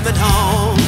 coming home.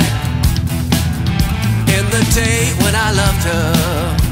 the day when I loved her.